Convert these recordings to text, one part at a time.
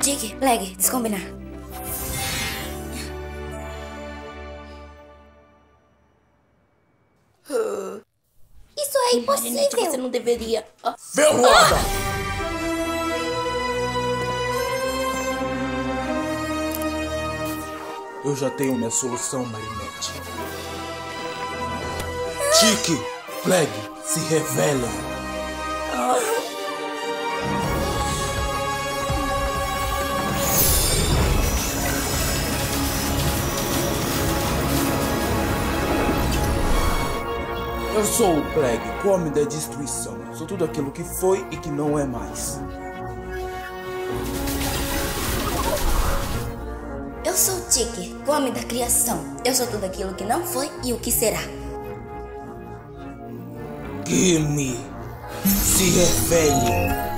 Dick, Leg, descombinar. Isso é Marinette, você impossível. não deveria. Ah, Velada! Eu já tenho minha solução, Marinette. Tiki, Flag, se revelem. Eu sou o Plague, o homem da destruição. Sou tudo aquilo que foi e que não é mais. Eu sou o Tiki, o homem da criação. Eu sou tudo aquilo que não foi e o que será. Gimme! Se revele!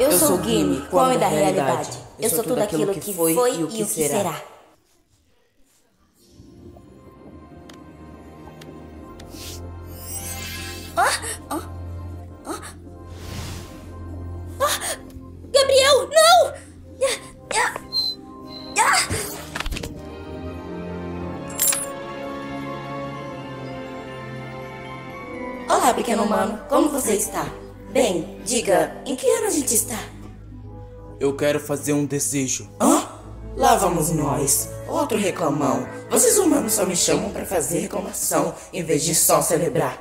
Eu, sou o Gimme, o homem da realidade. Eu sou tudo aquilo que foi e o que será. Gabriel, não! Olá, pequeno humano. Como você está? Bem, diga, em que ano a gente está? Eu quero fazer um desejo. Hã? Lá vamos nós. Outro reclamão. Vocês humanos só me chamam pra fazer reclamação em vez de só celebrar.